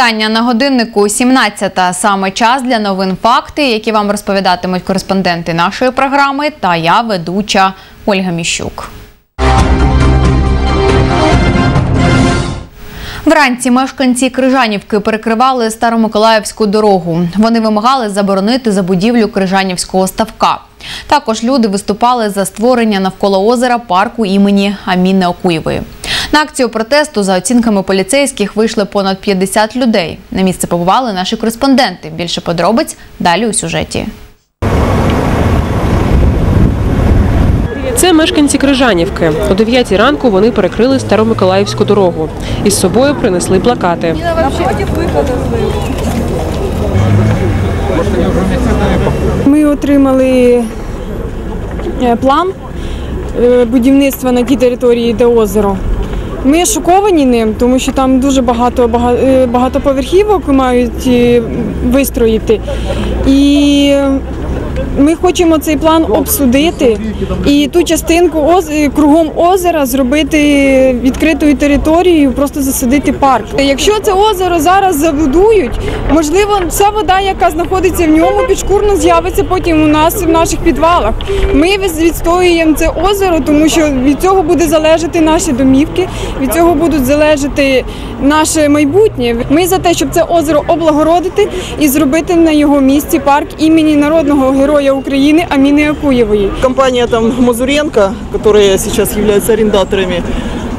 Вітання на годиннику 17-та. Саме час для новин факти, які вам розповідатимуть кореспонденти нашої програми. Та я ведуча Ольга Міщук. Вранці мешканці Крижанівки перекривали Старомиколаївську дорогу. Вони вимагали заборонити забудівлю Крижанівського ставка. Також люди виступали за створення навколо озера парку імені Аміни Окуєвої. На акцію протесту, за оцінками поліцейських, вийшли понад 50 людей. На місце побували наші кореспонденти. Більше подробиць далі у сюжеті. Це мешканці Крижанівки. О 9 ранку вони перекрили Старомиколаївську дорогу. Із собою принесли плакати. Ми отримали е, план е, будівництва на тій території, де озеро. Ми шоковані ним, тому що там дуже багато багато е, багатоповерхівок мають е, вистроїти. І ми хочемо цей план обсудити і ту частинку кругом озера зробити відкритою територією, просто засадити парк. Якщо це озеро зараз забудують, можливо, вся вода, яка знаходиться в ньому, підшкурно з'явиться потім у нас в наших підвалах. Ми відстоюємо це озеро, тому що від цього буде залежати наші домівки, від цього будуть залежати наше майбутнє. Ми за те, щоб це озеро облагородити і зробити на його місці парк імені народного героя України Аміни Акуєвої. Компания там Мазуренко, которые сейчас являются арендаторами,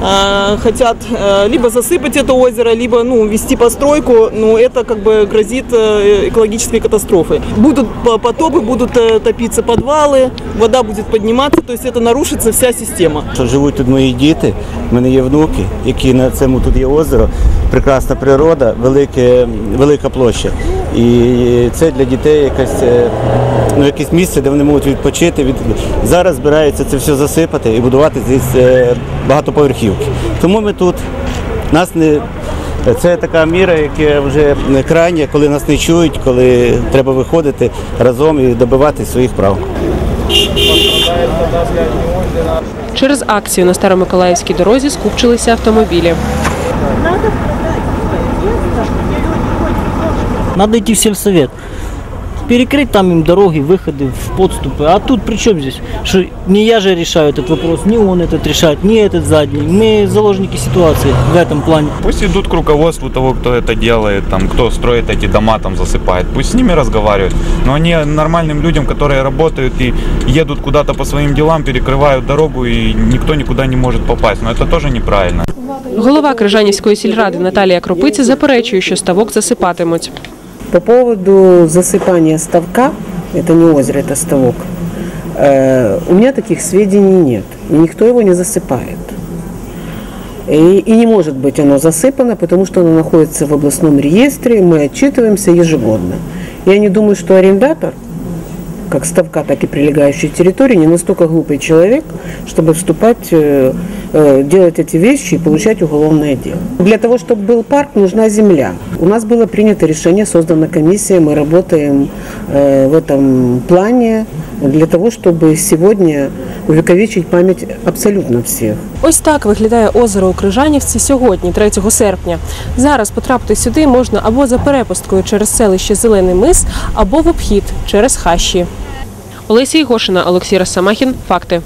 э, хотят э, либо засыпать это озеро, либо ну, вести постройку, но это как бы грозит э, экологической катастрофой. Будут по- потопы, будут э, топиться подвалы, вода будет подниматься, то есть это нарушится вся система. Що живуть тут мої діти, в мене є внуки, які на цьому тут є озеро, прекрасна природа, велике, велика площа. І це для дітей якесь, е, ну, якесь місце, де вони можуть відпочити. Від... Зараз збираються це все засипати і будувати здесь е, багатоповерхівки. Тому ми тут. Нас не це така міра, яка вже крайня, коли нас не чують, коли треба виходити разом і добивати своїх прав. Через акцію на Старомиколаївській дорозі скупчилися автомобілі. Надо идти в сельсовет. Перекрыть там им дороги, выходы в подступы. А тут при чем здесь? Что не я же решаю этот вопрос, не он этот решает, не этот задний. Мы заложники ситуации в этом плане. Пусть идут к руководству того, кто это делает, там, кто строит эти дома, там засыпает. Пусть с ними разговаривают. Но они нормальным людям, которые работают и едут куда-то по своим делам, перекрывают дорогу, и никто никуда не может попасть. Но это тоже неправильно. Голова Крижанівської сільради Наталія Кропиця заперечує, що ставок засипатимуть. По поводу засыпания ставка, это не озеро, это ставок, э, у меня таких сведений нет. И никто его не засыпает. И, и не может быть оно засыпано, потому что оно находится в областном реестре, мы отчитываемся ежегодно. Я не думаю, что арендатор, как ставка, так и прилегающей территории, не настолько глупый человек, чтобы вступать, э, э, делать эти вещи и получать уголовное дело. Для того, чтобы был парк, нужна земля. У нас было принято решение, создана комиссия, мы работаем э, в этом плане для того, чтобы сегодня увековечить память абсолютно всех. Ось так виглядає озеро у Крижанівці сьогодні, 3 серпня. Зараз потрапити сюди можна або за перепусткою через селище Зелений мис, або в обхід через хащі. Олеся Ігошина, Олексій Росомахін. Факти.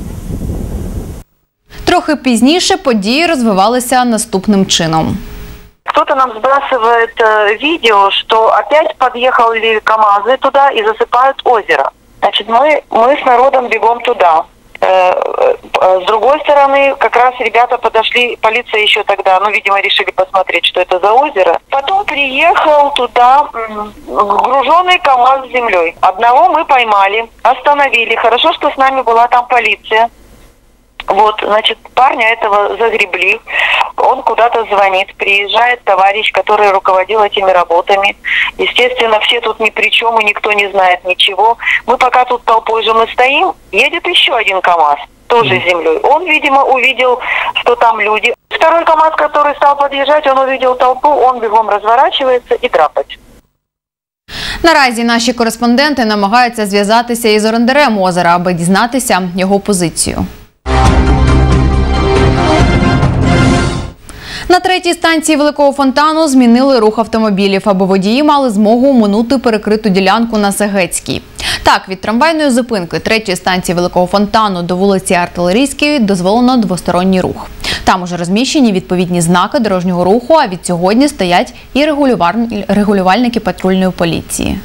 Трохи пізніше події розвивалися наступним чином. Кто-то нам сбрасывает э, видео, что опять подъехали КАМАЗы туда и засыпают озеро. Значит, мы, мы с народом бегом туда. Э, э, С другой стороны, как раз ребята подошли, полиция еще тогда, ну, видимо, решили посмотреть, что это за озеро. Потом приехал туда груженный КАМАЗ с землей. Одного мы поймали, остановили. Хорошо, что с нами была там полиция. Вот, значит, парня этого загребли. Он куда-то звонит, приезжает товарищ, который руководил этими работами. Естественно, все тут ни при чем, и никто не знает ничего. Мы пока тут толпой же мы стоим, едет еще один КАМАЗ, тоже с землей. Он, видимо, увидел, что там люди. Второй КАМАЗ, который стал подъезжать, он увидел толпу, он бегом разворачивается и драпать. Наразі наші кореспонденти намагаються зв'язатися із орендарем озера, аби дізнатися його позицію. На третій станції великого фонтану змінили рух автомобілів, аби водії мали змогу оминути перекриту ділянку на Сагецькій. Так, від трамвайної зупинки третьої станції великого фонтану до вулиці Артилерійської дозволено двосторонній рух. Там уже розміщені відповідні знаки дорожнього руху. А від сьогодні стоять і регулювальники патрульної поліції.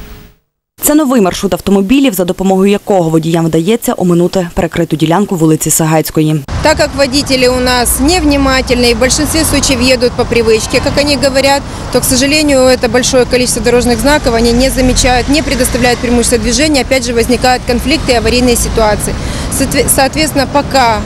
Це новий маршрут автомобілів, за допомогою якого водіям вдається оминути перекриту ділянку вулиці Сагайської. Так как водители у нас невнимательны и в большинстве случаев едут по привычке, как они говорят, то, к сожалению, это большое количество дорожных знаков они не замечают, не предоставляют преимущество движения, опять же возникают конфликты и аварийные ситуации. Соотве- Соответственно, пока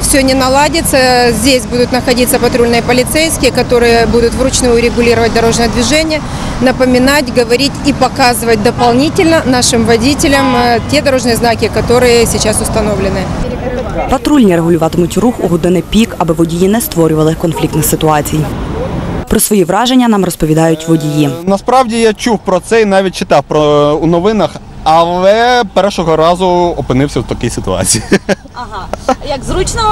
все не наладится, здесь будут находиться патрульные полицейские, которые будут вручную регулировать дорожное движение, напоминать, говорить и показывать дополнительно нашим водителям э, те дорожные знаки, которые сейчас установлены. Патрульні регулюватимуть рух у години пік, аби водії не створювали конфліктних ситуацій. Про свої враження нам розповідають водії. Насправді я чув про це і навіть читав про у новинах, але першого разу опинився в такій ситуації. Ага. Як зручно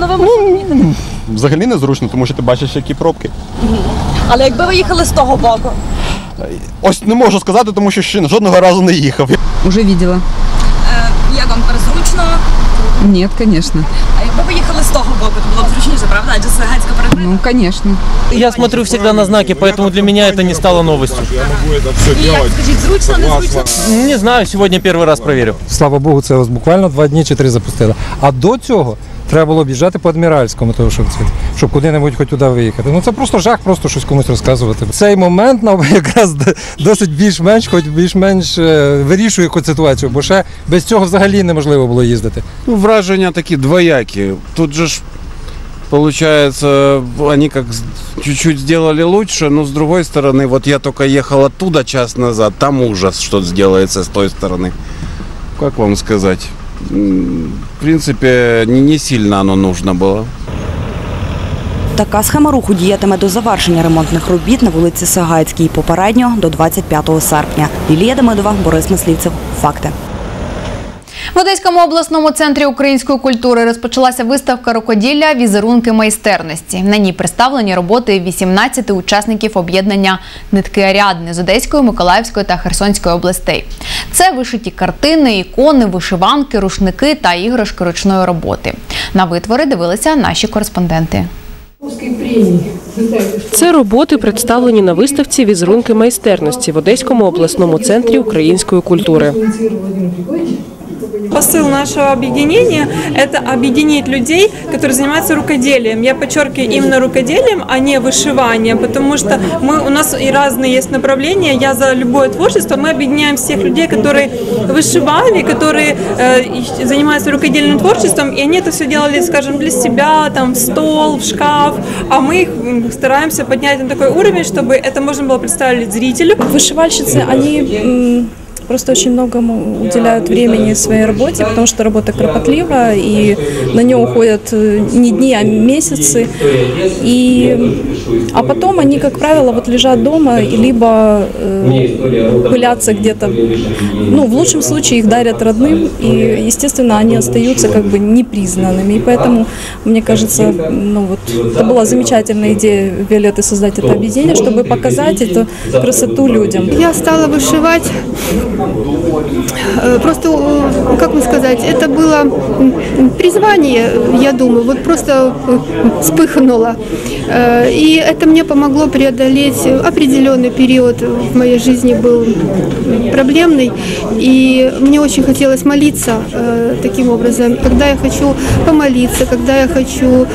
новим ну, Взагалі незручно, тому що ти бачиш, які пробки. Але якби ви їхали з того боку. Ось не можу сказати, тому що ще жодного разу не їхав. Уже видела. Е, як вам тепер зручно? Нет, конечно. А якби ви їхали з того боку, то було б зручніше, правда? Адже Сагайська перекрита. Ну, конечно. Я смотрю всегда на знаки, поэтому для меня это не стало новостью. І як скажіть, зручно, незручно? Не знаю, сегодня первый раз проверю. Слава Богу, це ось буквально два дні чи три запустили. А до цього треба було об'їжджати по адміральському, тому щоб, це- щоб куди-небудь хоч туди виїхати. Ну це просто жах, просто щось комусь розказувати. Цей момент нам якраз досить більш-менш, хоч більш-менш е, вирішує якусь ситуацію, бо ще без цього взагалі неможливо було їздити. Ну, враження такі двоякі. Тут же ж, получается, они как чуть-чуть сделали лучше, но с другой стороны, вот я только ехал оттуда час назад, там ужас, что сделается с той стороны. Как вам сказать? В принципе, не, не сильно оно нужно было. Така схема руху діятиме до завершення ремонтних робіт на вулиці Сагайській попередньо до 25 серпня. Лілія Демидова, Борис Маслівцев. Факти. В Одеському обласному центрі української культури розпочалася виставка рукоділля Візерунки майстерності. На ній представлені роботи 18 учасників об'єднання Нитки Аріадни з Одеської, Миколаївської та Херсонської областей. Це вишиті картини, ікони, вишиванки, рушники та іграшки ручної роботи. На витвори дивилися наші кореспонденти. Це роботи представлені на виставці візерунки майстерності в Одеському обласному центрі української культури. Посыл нашего объединения – это объединить людей, которые занимаются рукоделием. Я подчеркиваю именно рукоделием, а не вышиванием, потому что мы, у нас и разные есть направления. Я за любое творчество. Мы объединяем всех людей, которые вышивали, которые э, занимаются рукодельным творчеством, и они это все делали, скажем, для себя, там, в стол, в шкаф, а мы их стараемся поднять на такой уровень, чтобы это можно было представить зрителю. Вышивальщицы, они просто очень многому уделяют времени своей работе, потому что работа кропотлива, и на нее уходят э, не дни, а месяцы. И, а потом они, как правило, вот лежат дома, и либо э, пылятся где-то. Ну, в лучшем случае их дарят родным, и, естественно, они остаются как бы непризнанными. И поэтому, мне кажется, ну вот, это была замечательная идея Виолетты создать это объединение, чтобы показать эту красоту людям. Я стала вышивать, э, просто, э, как бы сказать, это было призвание, я думаю, вот просто э, вспыхнуло. И это мне помогло преодолеть определенный период в моей жизни был проблемный, и мне очень хотелось молиться э, таким образом. Когда я хочу помолиться, когда я хочу,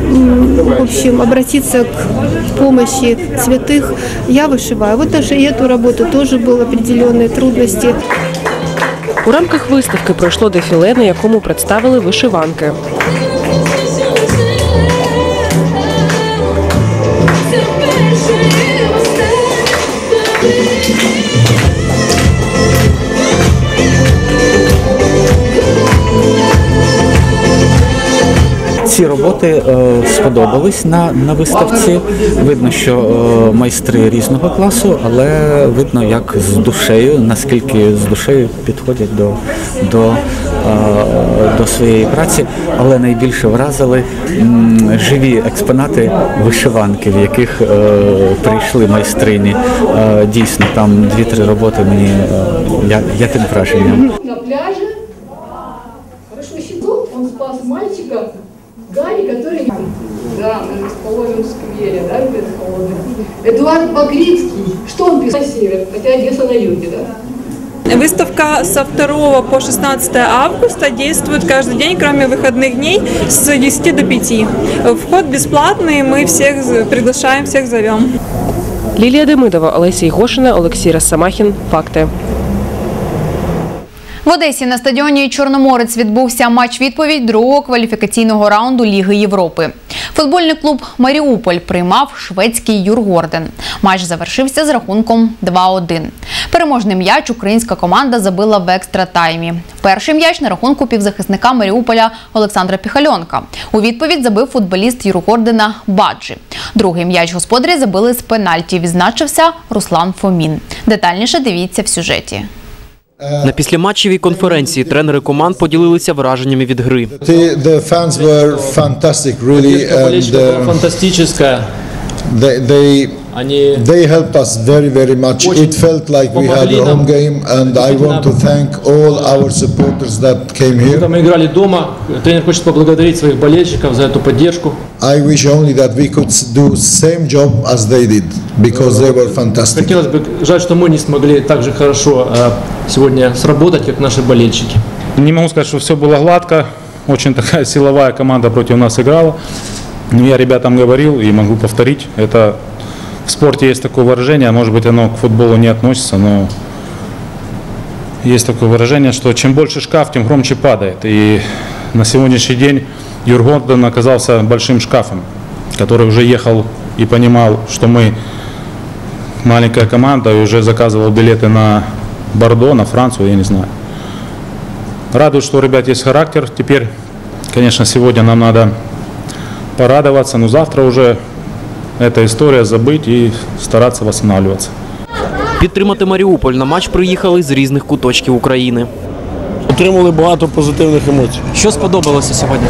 м, в общем, обратиться к помощи святых, я вышиваю. Вот даже и эту работу тоже были определенные трудности. У рамках виставки пройшло дефіле, на якому представили вишиванки. Ці роботи е, сподобались на, на виставці. Видно, що е, майстри різного класу, але видно, як з душею, наскільки з душею підходять до, до до своєї праці, але найбільше вразили живі експонати вишиванки, в яких е, прийшли майстрині. Е, Дійсно, там дві-три роботи мені е, я, я під враженням. На пляже, хорошо щиток, он спас мальчика Гарри, который... Да, на расположенном сквере, да, где холодно. Эдуард Багрицкий, что он писал север, хотя на юге, да? Выставка со 2 по 16 августа действует каждый день, кроме выходных дней, с 10 до 5. Вход бесплатный, мы всех з- приглашаем, всех зовем. Лілія Демидова, Олеся Ігошина, Олексій Расамахін. Факти. В Одесі на стадіоні Чорноморець відбувся матч відповідь другого кваліфікаційного раунду Ліги Європи. Футбольний клуб Маріуполь приймав шведський Юргорден. Матч завершився з рахунком 2-1. Переможний м'яч українська команда забила в екстра таймі. Перший м'яч на рахунку півзахисника Маріуполя Олександра Піхальонка. У відповідь забив футболіст Юргордена Баджі. Другий м'яч господарі забили з пенальті. Відзначився Руслан Фомін. Детальніше дивіться в сюжеті. На післяматчевій конференції тренери команд поділилися враженнями від гри. The, Они they helped us very very much. It felt like we had a home game, and I want to thank all our supporters that came here. Когда мы играли дома, тренер хочет поблагодарить своих болельщиков за эту поддержку. I wish only that we could do same job as they did because they were fantastic. Хотелось бы, жаль, что мы не смогли так же хорошо э, сегодня сработать, как наши болельщики. Не могу сказать, что все было гладко. Очень такая силовая команда против нас играла. Но я ребятам говорил и могу повторить. Это в спорте есть такое выражение, может быть оно к футболу не относится, но есть такое выражение, что чем больше шкаф, тем громче падает. И на сегодняшний день Юр Гордон оказался большим шкафом, который уже ехал и понимал, что мы маленькая команда и уже заказывал билеты на Бордо, на Францию, я не знаю. Радует, что у ребят есть характер. Теперь, конечно, сегодня нам надо порадоваться, но завтра уже эта история забыть и стараться восстанавливаться. Підтримати Маріуполь на матч приїхали з різних куточків України. Отримали багато позитивних емоцій. Що сподобалося сьогодні?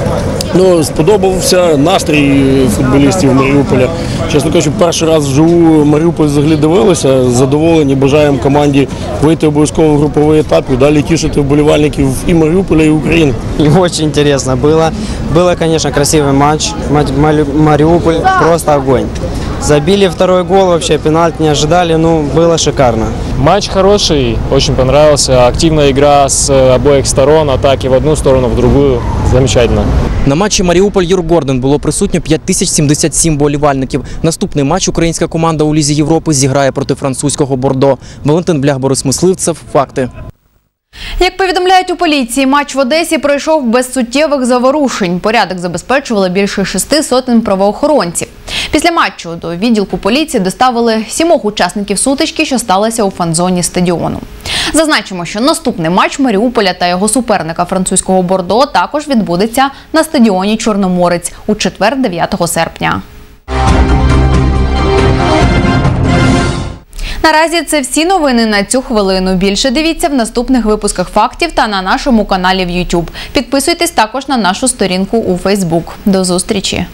Ну, сподобався настрій футболістів Маріуполя. Чесно кажучи, перший раз вживу Маріуполь взагалі дивилися. Задоволені, бажаємо команді вийти обов'язково в груповий етап і далі тішити вболівальників і Маріуполя, і України. И очень интересно было. Было, конечно, красивый матч. Ма- Малю- Мариуполь просто огонь. Забили второй гол, вообще пенальти не ожидали, ну, было шикарно. Матч хороший, очень понравился. Активная игра с э, обоих сторон, атаки в одну сторону, в другую. Замечательно. На матчі Маріуполь Юргорден було присутньо 5077 болівальників. Наступний матч українська команда у Лізі Європи зіграє проти французького Бордо. Валентин Блях, Борис Мисливцев. Факти. Як повідомляють у поліції, матч в Одесі пройшов без суттєвих заворушень. Порядок забезпечували більше шести сотень правоохоронців. Після матчу до відділку поліції доставили сімох учасників сутички, що сталося у фан-зоні стадіону. Зазначимо, що наступний матч Маріуполя та його суперника французького Бордо також відбудеться на стадіоні Чорноморець у четвер, 9 серпня. Наразі це всі новини на цю хвилину. Більше дивіться в наступних випусках фактів та на нашому каналі в YouTube. Підписуйтесь також на нашу сторінку у Facebook. До зустрічі!